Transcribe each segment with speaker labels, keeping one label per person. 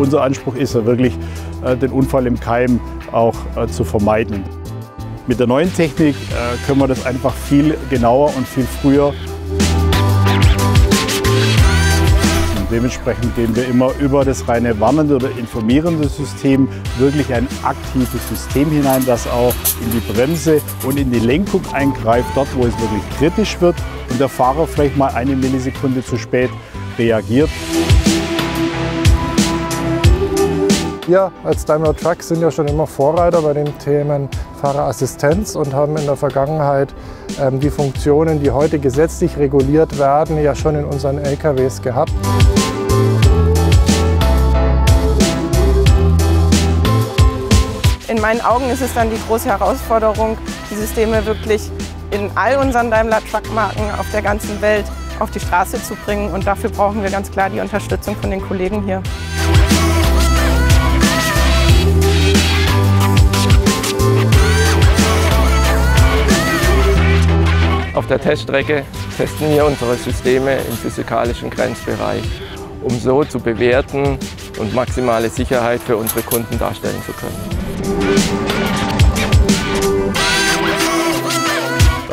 Speaker 1: Unser Anspruch ist ja wirklich, äh, den Unfall im Keim auch äh, zu vermeiden. Mit der neuen Technik äh, können wir das einfach viel genauer und viel früher Dementsprechend gehen wir immer über das reine warnende oder informierende System wirklich ein aktives System hinein, das auch in die Bremse und in die Lenkung eingreift, dort wo es wirklich kritisch wird und der Fahrer vielleicht mal eine Millisekunde zu spät reagiert.
Speaker 2: Wir als Daimler Truck sind ja schon immer Vorreiter bei den Themen Fahrerassistenz und haben in der Vergangenheit ähm, die Funktionen, die heute gesetzlich reguliert werden, ja schon in unseren LKWs gehabt.
Speaker 3: In meinen Augen ist es dann die große Herausforderung, die Systeme wirklich in all unseren Daimler Truck Marken auf der ganzen Welt auf die Straße zu bringen. Und dafür brauchen wir ganz klar die Unterstützung von den Kollegen hier.
Speaker 4: Auf der Teststrecke testen wir unsere Systeme im physikalischen Grenzbereich, um so zu bewerten und maximale Sicherheit für unsere Kunden darstellen zu können.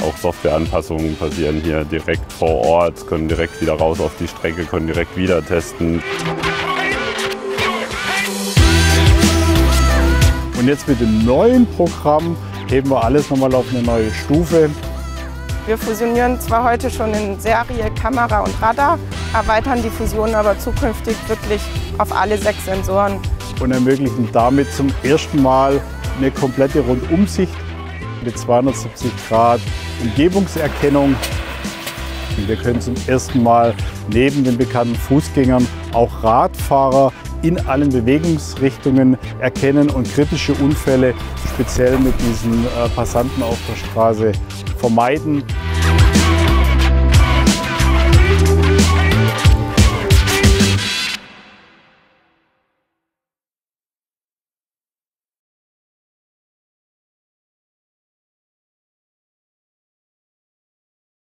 Speaker 5: Auch Softwareanpassungen passieren hier direkt vor Ort, können direkt wieder raus auf die Strecke, können direkt wieder testen.
Speaker 1: Und jetzt mit dem neuen Programm heben wir alles nochmal auf eine neue Stufe.
Speaker 3: Wir fusionieren zwar heute schon in Serie Kamera und Radar, erweitern die Fusion aber zukünftig wirklich auf alle sechs Sensoren.
Speaker 1: Und ermöglichen damit zum ersten Mal eine komplette Rundumsicht mit 270 Grad Umgebungserkennung. Und wir können zum ersten Mal neben den bekannten Fußgängern auch Radfahrer in allen Bewegungsrichtungen erkennen und kritische Unfälle speziell mit diesen äh, Passanten auf der Straße vermeiden.